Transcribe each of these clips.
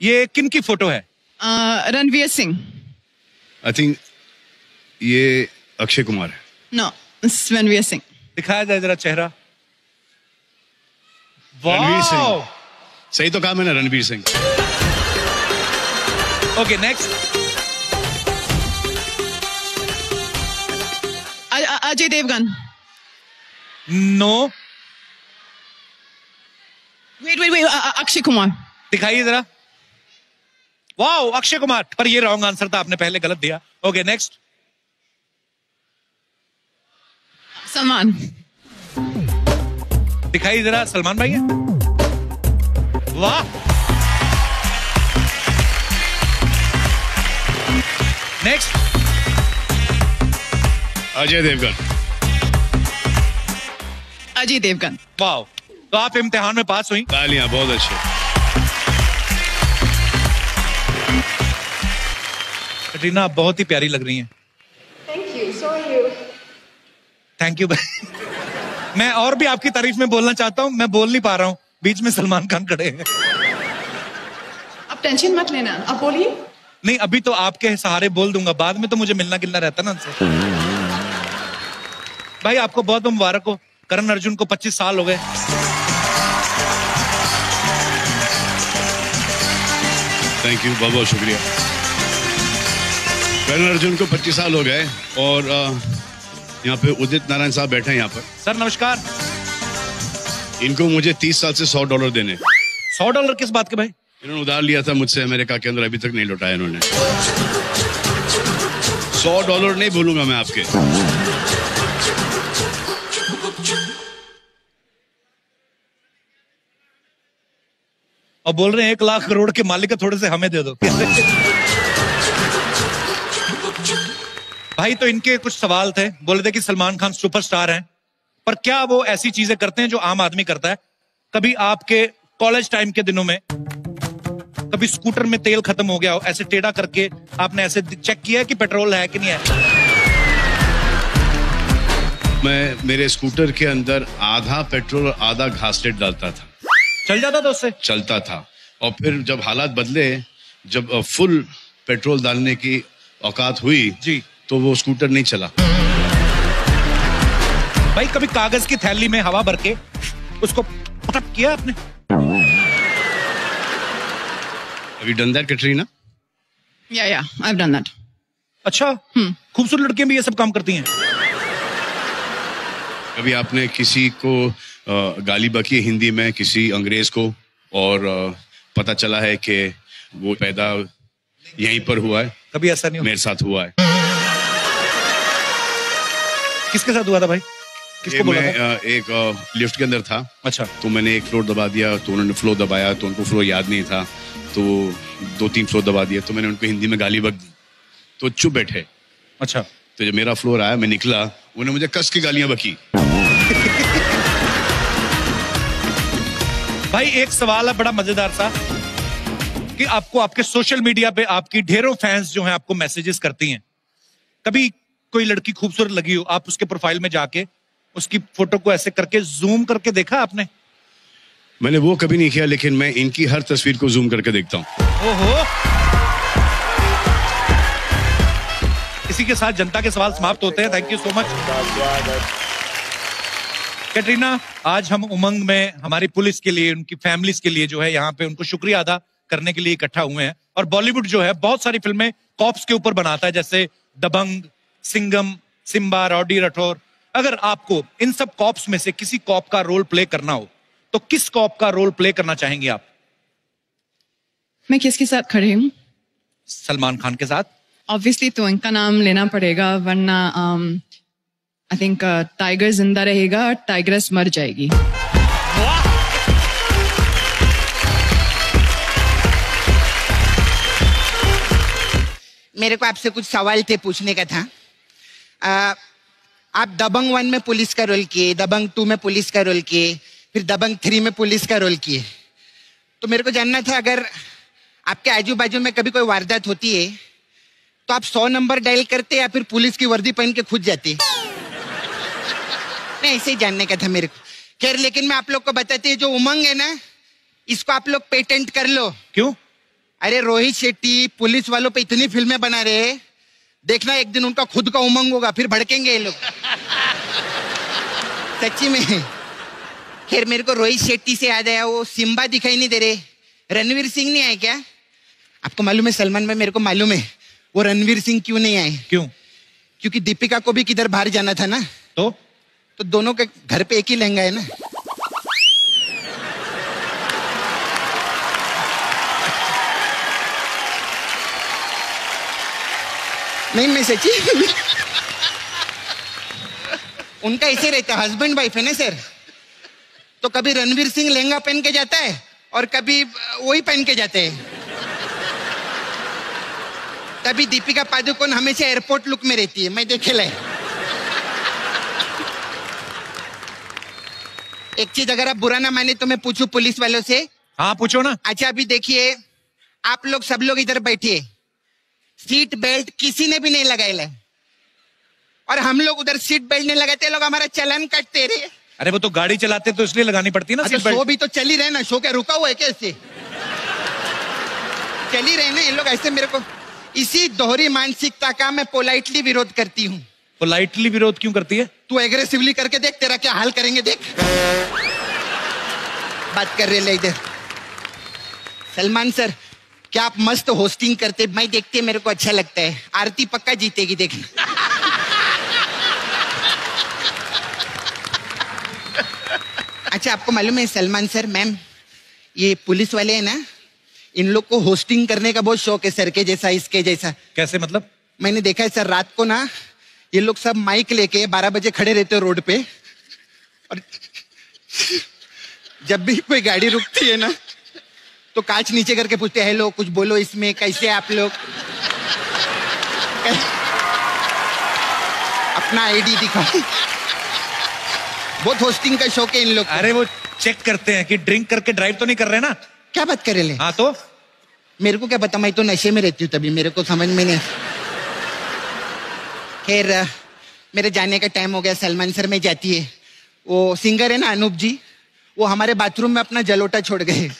ये किन की फ़ोटो है? रणवीर सिंह। आई थिंक ये अक्षय कुमार है। नो रणवीर सिंह। दिखाया जाए जरा चेहरा। रणवीर सिंह। सही तो कहा मैंने Ranveer Singh. Okay next Ajay Devgn. No wait wait wait Akshay Kumar. दिखाइए जरा। वाह अक्षय कुमार पर ये रॉन्ग आंसर था आपने पहले गलत दिया। Okay next Salman. दिखाई जरा सलमान भाई है? वाह। नेक्स्ट अजय देवगन। अजय देवगन। वाह तो आप इम्तिहान में पास हुई। तालियाँ बहुत अच्छे। कटरीना आप बहुत ही प्यारी लग रही हैं। Thank you. So are you. Thank you भाई। मैं और भी आपकी तारीफ़ में बोलना चाहता हूँ मैं बोल नहीं पा रहा हूँ। बीच में सलमान खान खड़े हैं। आप टेंशन मत लेना। आप बोलिए। नहीं अभी तो आपके सहारे बोल दूँगा। बाद में तो मुझे मिलना गिलना रहता ना उनसे। भाई आपको बहुत बहुत मुबारक हो। करण अर्जुन को 25 साल हो गए। थैंक यू बहुत बहुत शुक्रिया। करण अर्जुन को 25 साल हो गए और यहाँ पे उदित नारायण साहब बैठे हैं यहाँ पर। सर नमस्कार। इनको मुझे 30 साल से 100 डॉलर देने। सौ डॉलर किस बात के भाई? इन्होंने उधार लिया था मुझसे अमेरिका के अंदर अभी तक नहीं लौटाया इन्होंने। सौ डॉलर नहीं भूलूँगा मैं आपके। और बोल रहे हैं एक लाख करोड़ के मालिक थोड़े से हमें दे दो। भाई तो इनके कुछ सवाल थे। बोले थे कि सलमान खान सुपरस्टार हैं पर क्या वो ऐसी चीज़ें करते हैं जो आम आदमी करता है? कभी आपके कॉलेज टाइम के दिनों में कभी स्कूटर में तेल खत्म हो गया हो ऐसे टेढ़ा करके आपने ऐसे चेक किया है कि पेट्रोल है कि नहीं है? मैं मेरे स्कूटर के अंदर आधा पेट्रोल और आधा घासलेट डालता था। चल जाता था उससे? चलता था। और फिर जब हालात बदले जब फुल पेट्रोल डालने की औकात हुई जी। तो वो स्कूटर नहीं चला। भाई कभी कागज़ की थैली में हवा भर के उसको पटक किया आपने? अभी डन दैट कैटरीना या या आई हैव डन दैट अच्छा खूबसूरत लड़कियाँ भी ये सब काम करती हैं। कभी आपने किसी को गाली बकी हिंदी में किसी अंग्रेज़ को और पता चला है कि वो पैदा यहीं पर हुआ है? कभी ऐसा नहीं हुआ मेरे साथ हुआ है। किसके साथ हुआ था भाई? किसको बोला मैं था? एक लिफ्ट के अंदर था। अच्छा। तो मैंने एक फ्लोर दबा दिया तो उन्होंने फ्लोर दबाया तो उनको फ्लोर याद नहीं था। तो दो तीन फ्लोर दबा दिया तो मैंने उनको हिंदी में गाली बक दी। तो चुप बैठे। अच्छा। तो जब मेरा फ्लोर आया मैं निकला उन्होंने मुझे कस की गालियाँ बकी। भाई एक सवाल है बड़ा मज़ेदार सा कि आपको आपके सोशल मीडिया पे आपकी ढेरों फैंस जो हैं आपको मैसेजेस करती हैं। कभी कोई लड़की खूबसूरत लगी हो आप उसके प्रोफ़ाइल में जाके उसकी फ़ोटो को ऐसे करके जूम करके देखा आपने? मैंने वो कभी नहीं किया लेकिन मैं इनकी हर तस्वीर को जूम करके देखता हूँ। ओहो! इसी के साथ जनता के सवाल समाप्त होते हैं। Thank you so much Katrina आज हम उमंग में हमारी पुलिस के लिए उनकी फैमिलीज़ के लिए जो है यहाँ पे उनको शुक्रिया अदा करने के लिए इकट्ठा हुए हैं। और बॉलीवुड जो है बहुत सारी फ़िल्में कॉप्स के ऊपर बनाता है जैसे दबंग सिंगम सिम्बा रॉडी राठौर अगर आपको इन सब कॉप्स में से किसी कॉप का रोल प्ले करना हो तो किस कॉप का रोल प्ले करना चाहेंगे आप? मैं किसके साथ खड़े हूँ? सलमान खान के साथ। ऑब्वियसली तो इनका नाम लेना पड़ेगा वरना आई थिंक टाइगर ज़िंदा रहेगा और टाइगरस मर जाएगी। मेरे को आपसे कुछ सवाल थे पूछने का था। आ, आप दबंग वन में पुलिस का रोल किए दबंग टू में पुलिस का रोल किए फिर दबंग थ्री में पुलिस का रोल किए। तो मेरे को जानना था अगर आपके आजू बाजू में कभी कोई वारदात होती है तो आप सौ नंबर डायल करते या फिर पुलिस की वर्दी पहन के खुद जाते? नहीं ऐसे ही जानने का था मेरे को। खैर लेकिन मैं आप लोग को बताती है जो उमंग है ना इसको आप लोग पेटेंट कर लो। क्यों? अरे रोहित शेट्टी पुलिस वालों पे इतनी फ़िल्में बना रहे हैं। देखना एक दिन उनका खुद का उमंग होगा फिर भड़केंगे ये लोग। सच्ची में खैर मेरे को रोहित शेट्टी से याद आया वो सिम्बा दिखाई नहीं दे रहे। रणवीर सिंह नहीं आए क्या? आपको मालूम है सलमान भाई मेरे को मालूम है वो रणवीर सिंह क्यों नहीं आए? क्यों? क्योंकि दीपिका को भी किधर बाहर जाना था ना? तो? तो दोनों के घर पे एक ही लहंगा है ना? नहीं मैं सच्ची? उनका ऐसे रहता है हस्बैंड वाइफ है ना सर? तो कभी रणवीर सिंह लहंगा पहन के जाता है और कभी वही पहन के जाते हैं। तभी दीपिका पादुकोण हमेशा एयरपोर्ट लुक में रहती है मैं देखे लाए एक चीज़ अगर आप बुरा ना माने तो मैं पूछूँ पुलिस वालों से? हाँ पूछो ना। अच्छा अभी देखिए आप लोग सब लोग इधर बैठिए। सीट बेल्ट किसी ने भी नहीं लगाए है और हम लोग उधर सीट बेल्ट नहीं लगाते लोग हमारा चलन कटते रहे। अरे वो तो गाड़ी चलाते तो इसलिए लगानी पड़ती है ना अच्छा सीट बेल्ट। शो भी तो चल ही रहे ना शो क्या रुका हुआ है कैसे चल ही रहे ना ये लोग ऐसे मेरे को इसी दोहरी मानसिकता का मैं पोलाइटली विरोध करती हूँ। पोलाइटली विरोध क्यों करती है? तू एग्रेसिवली करके देख तेरा क्या हाल करेंगे देख। बात कर रहे ले इधर। सलमान सर क्या आप मस्त होस्टिंग करते मैं देखते मेरे को अच्छा लगता है। आरती पक्का जीतेगी देखना अच्छा आपको मालूम है सलमान सर मैम ये पुलिस वाले हैं ना इन लोग को होस्टिंग करने का बहुत शौक है सर के जैसा इसके जैसा। कैसे मतलब? मैंने देखा है सर रात को ना ये लोग सब माइक लेके बारह बजे खड़े रहते हैं रोड पे। और जब भी कोई गाड़ी रुकती है ना तो कांच नीचे करके पूछते हैं हेलो कुछ बोलो इसमें कैसे आप लोग? अपना आईडी दिखाओ। बहुत होस्टिंग का शौक है इन लोग अरे वो चेक करते हैं कि ड्रिंक करके ड्राइव तो नहीं कर रहे ना? क्या बात करे ले हाँ? तो? मेरे को क्या पता मैं तो नशे में रहती हूँ तभी मेरे को समझ में नहीं। खैर मेरे जाने का टाइम हो गया सलमान सर में जाती है। वो सिंगर है ना अनूप जी वो हमारे बाथरूम में अपना जलोटा छोड़ गए।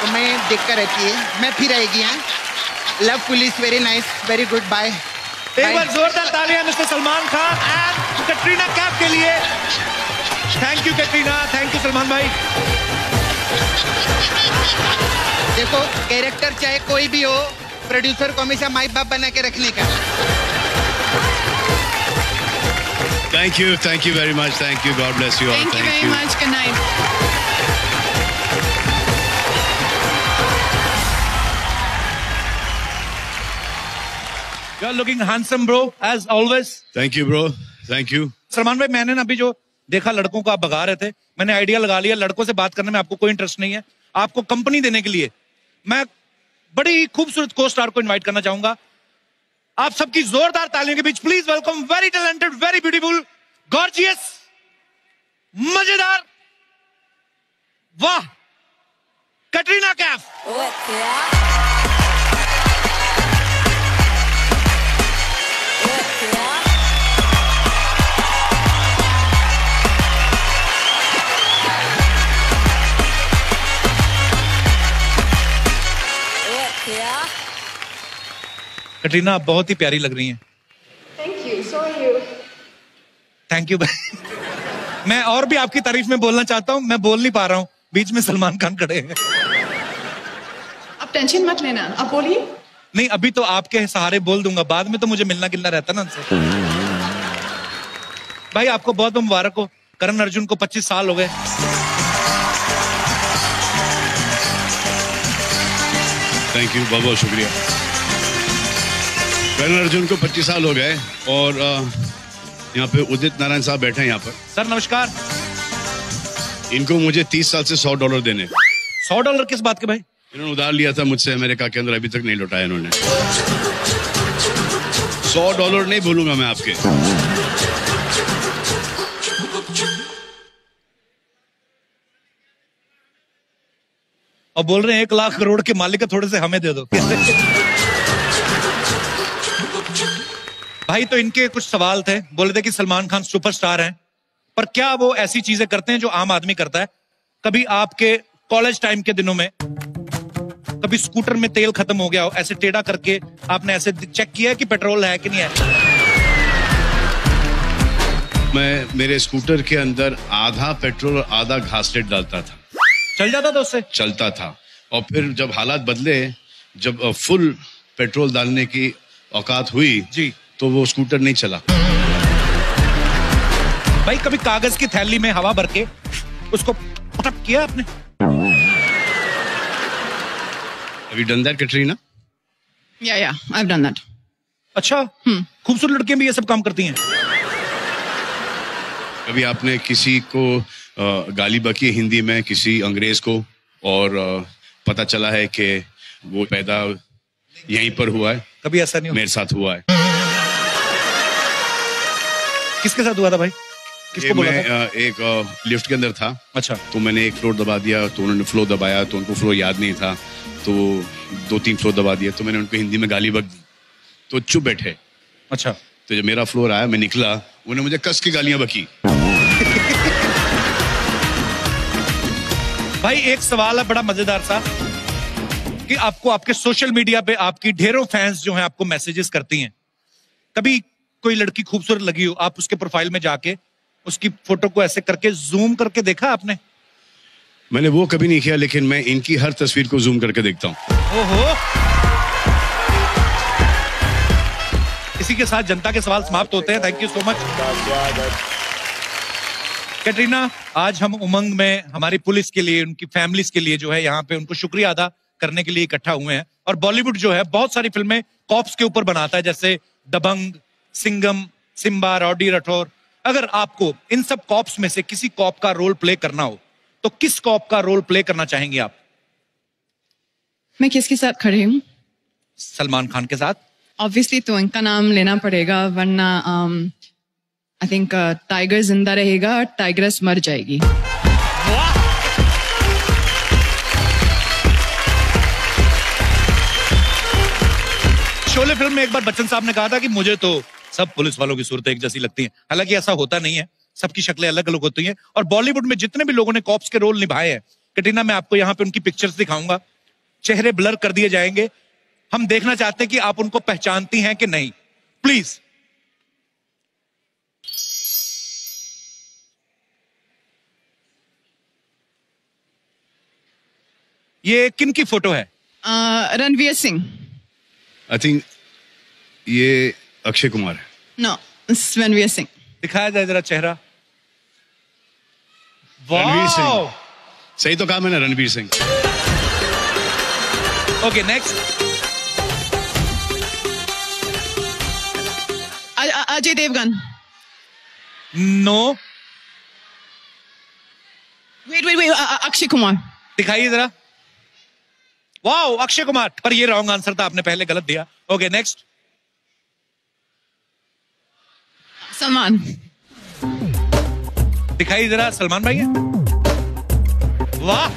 तो मैं देख कर रहती है। मैं फिर आएगी यहाँ love police very nice very good bye एक बार जोरदार तालियाँ मिस्टर सलमान खान एंड कटरीना कैफ के लिए। Thank you Katrina thank you Salman भाई। देखो कैरेक्टर चाहे कोई भी हो प्रोड्यूसर को हमेशा माई बाप बना के रखने का। Thank you thank you very much thank you god bless you all Thank you very much. Good night. You are looking handsome bro as always thank you bro thank you Salman भाई मैंने ना अभी जो देखा लड़कों को आप भगा रहे थे मैंने आइडिया लगा लिया लड़कों से बात करने में आपको कोई इंटरेस्ट नहीं है। आपको कंपनी देने के लिए मैं बड़ी ही खूबसूरत को स्टार को इनवाइट करना चाहूँगा। आप सबकी जोरदार तालियों के बीच please welcome very talented very beautiful gorgeous मज़ेदार वाह कटरीना कैफ। कटरीना आप बहुत ही प्यारी लग रही हैं। Thank you. So are you. Thank you भाई। मैं और भी आपकी तारीफ़ में बोलना चाहता हूँ मैं बोल नहीं पा रहा हूँ। बीच में सलमान खान खड़े हैं। आप टेंशन मत लेना। आप बोलिए। नहीं अभी तो आपके सहारे बोल दूँगा। बाद में तो मुझे मिलना गिलना रहता ना उनसे। भाई आपको बहुत बहुत मुबारक हो। करण अर्जुन को 25 साल हो गए। थैंक यू बहुत बहुत शुक्रिया। करण अर्जुन को 25 साल हो गए और यहाँ पे उदित नारायण साहब बैठे हैं यहाँ पर। सर नमस्कार। इनको मुझे 30 साल से 100 डॉलर देने। सौ डॉलर किस बात के भाई? इन्होंने उधार लिया था मुझसे अमेरिका के अंदर अभी तक नहीं लौटाया इन्होंने। सौ डॉलर नहीं भूलूँगा मैं आपके। और बोल रहे हैं एक लाख करोड़ के मालिक थोड़े से हमें दे दो। भाई तो इनके कुछ सवाल थे। बोले थे कि सलमान खान सुपरस्टार हैं पर क्या वो ऐसी चीज़ें करते हैं जो आम आदमी करता है? कभी आपके कॉलेज टाइम के दिनों में कभी स्कूटर में तेल खत्म हो गया हो ऐसे टेढ़ा करके आपने ऐसे चेक किया है कि पेट्रोल है कि नहीं है? मैं मेरे स्कूटर के अंदर आधा पेट्रोल और आधा घासलेट डालता था। चल जाता था उससे? चलता था। और फिर जब हालात बदले जब फुल पेट्रोल डालने की औकात हुई जी। तो वो स्कूटर नहीं चला। भाई कभी कागज़ की थैली में हवा भर के उसको पटक किया आपने? अभी done that Katrina Yeah, yeah, I've done that. अच्छा? खूबसूरत लड़कियाँ भी ये सब काम करती हैं। कभी आपने किसी को अ, गाली बकी हिंदी में किसी अंग्रेज़ को और अ, पता चला है कि वो पैदा यहीं पर हुआ है? कभी ऐसा नहीं हुआ मेरे साथ हुआ है। किसके साथ हुआ था भाई? किसको बोला मैं था? एक लिफ्ट के अंदर था। अच्छा। तो मैंने एक फ्लोर दबा दिया तो उन्होंने फ्लोर दबाया तो उनको फ्लोर याद नहीं था। तो दो तीन फ्लोर दबा दिया तो मैंने उनको हिंदी में गाली बक दी। तो चुप बैठे। अच्छा। तो जब मेरा फ्लोर आया मैं निकला उन्होंने मुझे कस की गालियाँ बकी। भाई एक सवाल है बड़ा मज़ेदार सा कि आपको आपके सोशल मीडिया पे आपकी ढेरों फैंस जो हैं आपको मैसेजेस करती हैं। कभी कोई लड़की खूबसूरत लगी हो आप उसके प्रोफ़ाइल में जाके उसकी फ़ोटो को ऐसे करके जूम करके देखा आपने? मैंने वो कभी नहीं किया लेकिन मैं इनकी हर तस्वीर को जूम करके देखता हूँ। ओहो! इसी के साथ जनता के सवाल समाप्त होते हैं। Thank you so much Katrina आज हम उमंग में हमारी पुलिस के लिए उनकी फैमिलीज़ के लिए जो है यहाँ पे उनको शुक्रिया अदा करने के लिए इकट्ठा हुए हैं। और बॉलीवुड जो है बहुत सारी फ़िल्में कॉप्स के ऊपर बनाता है जैसे दबंग सिंगम सिम्बा रॉडी राठौर अगर आपको इन सब कॉप्स में से किसी कॉप का रोल प्ले करना हो तो किस कॉप का रोल प्ले करना चाहेंगे आप? मैं किसके साथ खड़ी हूँ? सलमान खान के साथ। ऑब्वियसली तो इनका नाम लेना पड़ेगा वरना आई थिंक टाइगर ज़िंदा रहेगा और टाइगरस मर जाएगी। शोले फ़िल्म में एक बार बच्चन साहब ने कहा था कि मुझे तो सब पुलिस वालों की सूरतें एक जैसी लगती हैं। हालाँकि ऐसा होता नहीं है। सबकी शक्लें अलग अलग होती हैं। और बॉलीवुड में जितने भी लोगों ने कॉप्स के रोल निभाए हैं कटीना मैं आपको यहाँ पे उनकी पिक्चर्स दिखाऊँगा। चेहरे ब्लर कर दिए जाएँगे। हम देखना चाहते हैं कि आप उनको पहचानती हैं कि नहीं। प्लीज़ ये किन की फ़ोटो है? रणवीर सिंह। आई थिंक ये अक्षय कुमार। है नो रणवीर सिंह दिखाया जाए जरा चेहरा। रणवीर सिंह। सही तो कहा मैंने Ranveer Singh okay next Ajay Devgn no wait wait wait Akshay Kumar दिखाइए जरा। वाह अक्षय कुमार पर ये रॉन्ग आंसर था आपने पहले गलत दिया। Okay next Salman. दिखाइए जरा सलमान भाई है। वाह।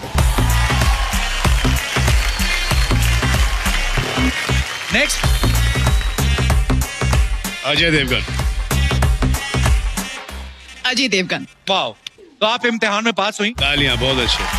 नेक्स्ट अजय देवगन। अजय देवगन। वाह तो आप इम्तिहान में पास हुई। तालियाँ बहुत अच्छे।